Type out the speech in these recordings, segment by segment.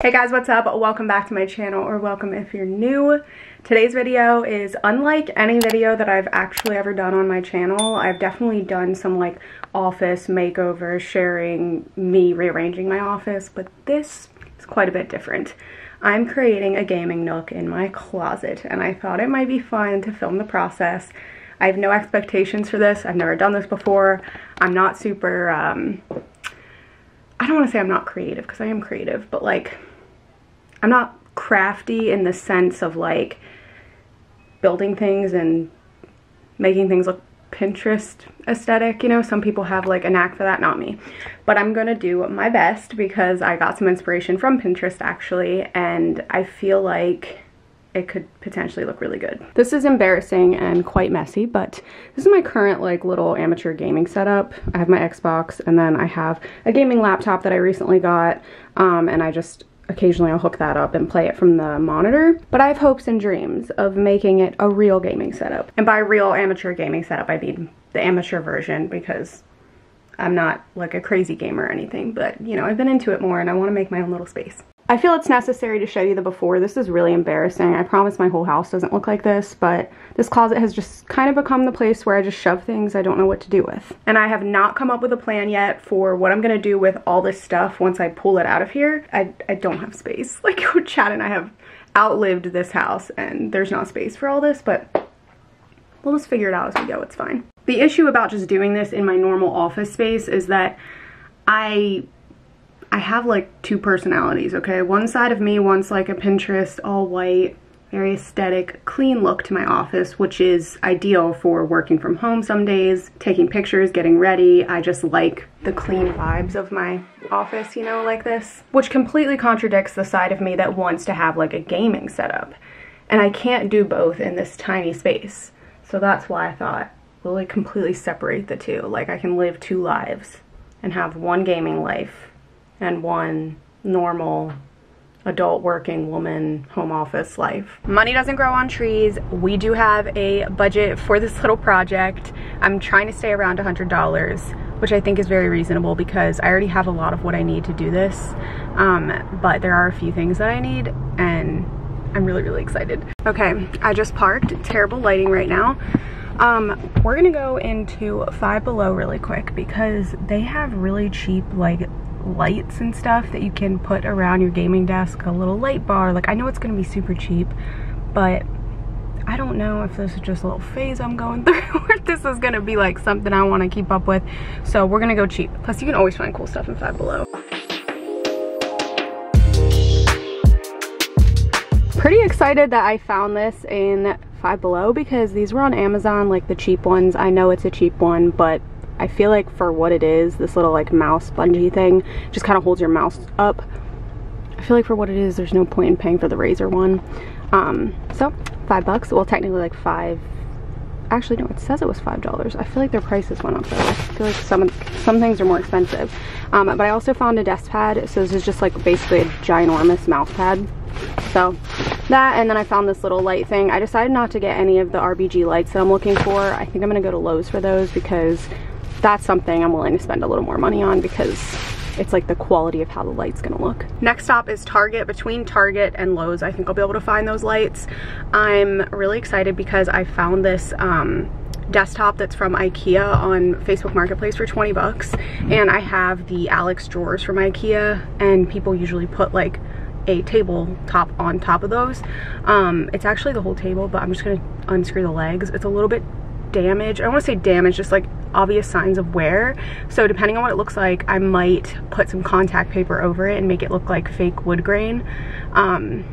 Hey guys, what's up? Welcome back to my channel, or welcome if you're new. Today's video is unlike any video that I've actually ever done on my channel. I've definitely done some like office makeover, sharing me rearranging my office, but this is quite a bit different. I'm creating a gaming nook in my closet, and I thought it might be fun to film the process. I have no expectations for this. I've never done this before. I'm not super, um, I don't want to say I'm not creative, because I am creative, but like, I'm not crafty in the sense of like building things and making things look Pinterest aesthetic, you know, some people have like a knack for that, not me. But I'm gonna do my best because I got some inspiration from Pinterest actually, and I feel like it could potentially look really good. This is embarrassing and quite messy, but this is my current like little amateur gaming setup. I have my Xbox and then I have a gaming laptop that I recently got um, and I just occasionally I'll hook that up and play it from the monitor. But I have hopes and dreams of making it a real gaming setup. And by real amateur gaming setup, I mean the amateur version because I'm not like a crazy gamer or anything, but you know, I've been into it more and I want to make my own little space. I feel it's necessary to show you the before. This is really embarrassing. I promise my whole house doesn't look like this, but this closet has just kind of become the place where I just shove things I don't know what to do with. And I have not come up with a plan yet for what I'm gonna do with all this stuff once I pull it out of here. I, I don't have space. Like Chad and I have outlived this house and there's not space for all this, but we'll just figure it out as we go, it's fine. The issue about just doing this in my normal office space is that I I have like two personalities, okay? One side of me wants like a Pinterest, all white, very aesthetic, clean look to my office, which is ideal for working from home some days, taking pictures, getting ready. I just like the clean vibes of my office, you know, like this, which completely contradicts the side of me that wants to have like a gaming setup. And I can't do both in this tiny space. So that's why I thought, we'll like completely separate the two. Like I can live two lives and have one gaming life and one normal adult working woman home office life. Money doesn't grow on trees. We do have a budget for this little project. I'm trying to stay around $100, which I think is very reasonable because I already have a lot of what I need to do this. Um, but there are a few things that I need and I'm really, really excited. Okay, I just parked. Terrible lighting right now. Um, we're gonna go into Five Below really quick because they have really cheap like lights and stuff that you can put around your gaming desk, a little light bar. Like I know it's gonna be super cheap, but I don't know if this is just a little phase I'm going through or this is gonna be like something I wanna keep up with. So we're gonna go cheap. Plus you can always find cool stuff in Five Below. Pretty excited that I found this in Five Below because these were on Amazon, like the cheap ones. I know it's a cheap one, but I feel like for what it is, this little like mouse spongy thing just kind of holds your mouse up. I feel like for what it is, there's no point in paying for the Razer one. Um, so five bucks, well technically like five, actually no, it says it was five dollars. I feel like their prices went up though. I feel like some some things are more expensive. Um, but I also found a desk pad, so this is just like basically a ginormous mouse pad. So that and then I found this little light thing. I decided not to get any of the RGB lights that I'm looking for. I think I'm gonna go to Lowe's for those because that's something I'm willing to spend a little more money on because it's like the quality of how the light's gonna look. Next stop is Target. Between Target and Lowe's, I think I'll be able to find those lights. I'm really excited because I found this um, desktop that's from Ikea on Facebook Marketplace for 20 bucks. And I have the Alex drawers from Ikea and people usually put like a table top on top of those. Um, it's actually the whole table, but I'm just gonna unscrew the legs. It's a little bit damaged. I don't wanna say damage, just like obvious signs of wear. So depending on what it looks like, I might put some contact paper over it and make it look like fake wood grain. Um,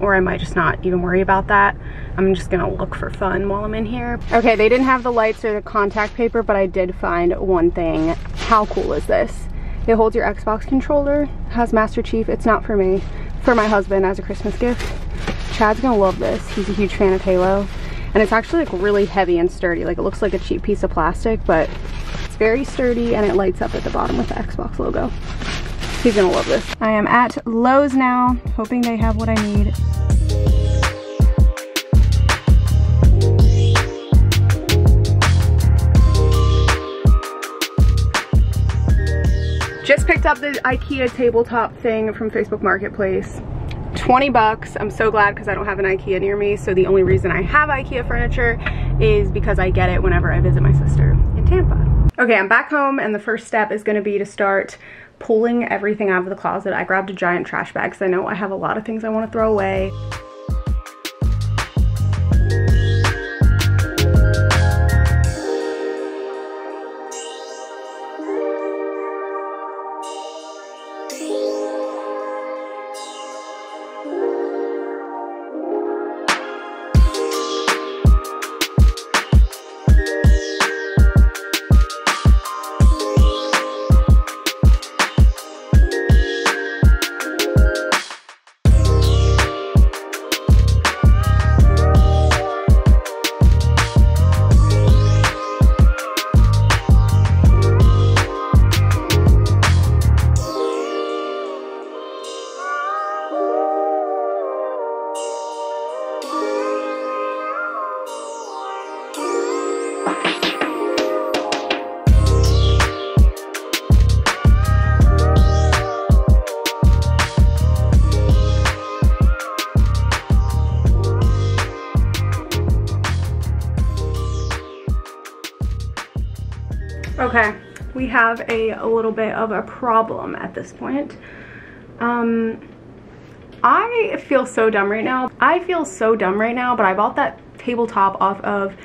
or I might just not even worry about that. I'm just gonna look for fun while I'm in here. Okay, they didn't have the lights or the contact paper, but I did find one thing. How cool is this? It holds your Xbox controller, has Master Chief. It's not for me, for my husband as a Christmas gift. Chad's gonna love this. He's a huge fan of Halo and it's actually like really heavy and sturdy. Like it looks like a cheap piece of plastic but it's very sturdy and it lights up at the bottom with the Xbox logo. He's gonna love this. I am at Lowe's now hoping they have what I need. Just picked up the Ikea tabletop thing from Facebook Marketplace. 20 bucks. I'm so glad because I don't have an Ikea near me. So the only reason I have Ikea furniture is because I get it whenever I visit my sister in Tampa. Okay, I'm back home and the first step is gonna be to start pulling everything out of the closet. I grabbed a giant trash bag because I know I have a lot of things I wanna throw away. Okay, we have a, a, little bit of a problem at this point. Um, I feel so dumb right now. I feel so dumb right now, but I bought that tabletop off of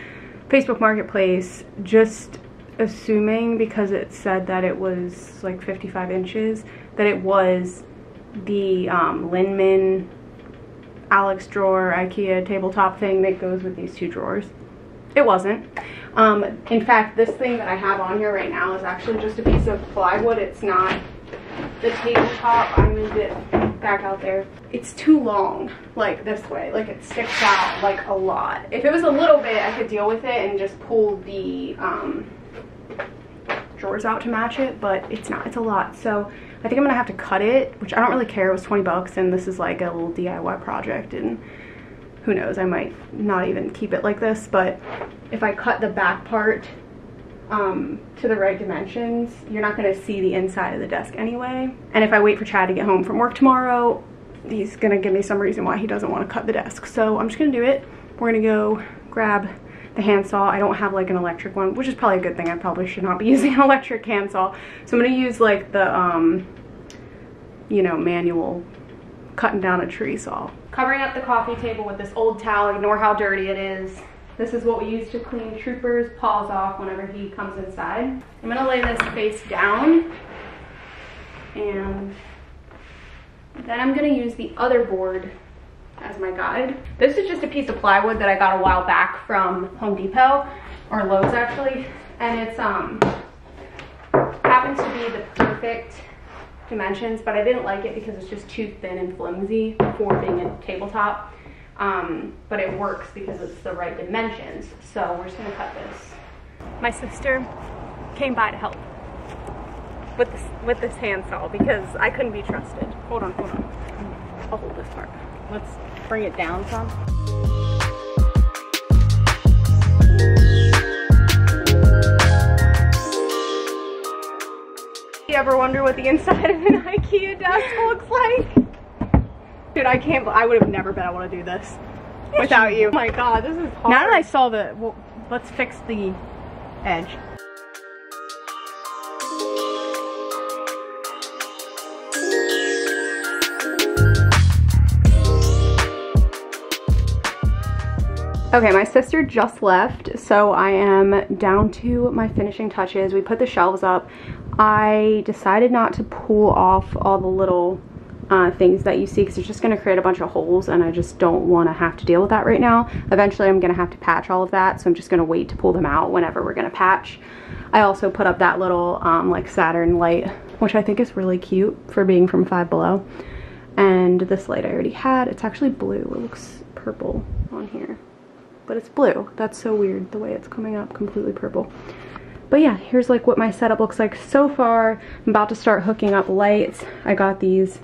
Facebook Marketplace just assuming because it said that it was like 55 inches that it was the um, Linnmon Alex drawer Ikea tabletop thing that goes with these two drawers. It wasn't. Um, in fact, this thing that I have on here right now is actually just a piece of plywood. It's not the tabletop. I moved it back out there. It's too long, like this way. Like it sticks out like a lot. If it was a little bit, I could deal with it and just pull the um, drawers out to match it, but it's not. It's a lot. So I think I'm gonna have to cut it, which I don't really care. It was 20 bucks and this is like a little DIY project and who knows, I might not even keep it like this, but if I cut the back part um, to the right dimensions, you're not gonna see the inside of the desk anyway. And if I wait for Chad to get home from work tomorrow, he's gonna give me some reason why he doesn't wanna cut the desk. So I'm just gonna do it. We're gonna go grab the handsaw. I don't have like an electric one, which is probably a good thing. I probably should not be using an electric handsaw. So I'm gonna use like the, um, you know, manual cutting down a tree saw. Covering up the coffee table with this old towel, ignore how dirty it is. This is what we use to clean Trooper's paws off whenever he comes inside. I'm gonna lay this face down and then I'm gonna use the other board as my guide. This is just a piece of plywood that I got a while back from Home Depot, or Lowe's actually, and it's um happens to be the perfect dimensions, but I didn't like it because it's just too thin and flimsy for being a tabletop. Um, but it works because it's the right dimensions. So we're just gonna cut this. My sister came by to help with this, with this handsaw because I couldn't be trusted. Hold on, hold on. I'll hold this part. Let's bring it down some. Ever wonder what the inside of an Ikea desk looks like? Dude, I can't, I would have never been able to do this without you. Oh my god, this is hard. Now that I saw the, well, let's fix the edge. Okay, my sister just left, so I am down to my finishing touches. We put the shelves up. I decided not to pull off all the little uh, things that you see because it's just going to create a bunch of holes and I just don't want to have to deal with that right now. Eventually I'm going to have to patch all of that, so I'm just going to wait to pull them out whenever we're going to patch. I also put up that little um, like Saturn light, which I think is really cute for being from Five Below. And this light I already had. It's actually blue. It looks purple on here but it's blue. That's so weird the way it's coming up completely purple. But yeah, here's like what my setup looks like so far. I'm about to start hooking up lights. I got these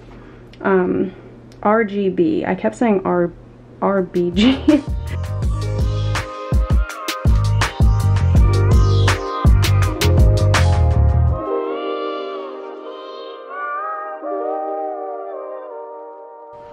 um, RGB. I kept saying R RBG.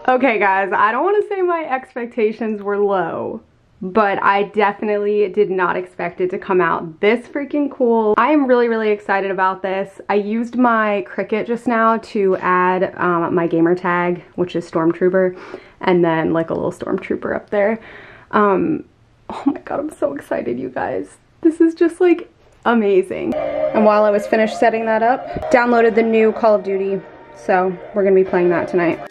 Okay guys, I don't want to say my expectations were low, but I definitely did not expect it to come out this freaking cool. I am really, really excited about this. I used my Cricut just now to add um, my gamer tag, which is Stormtrooper, and then like a little Stormtrooper up there. Um, oh my god, I'm so excited, you guys. This is just like amazing. And while I was finished setting that up, downloaded the new Call of Duty, so we're gonna be playing that tonight.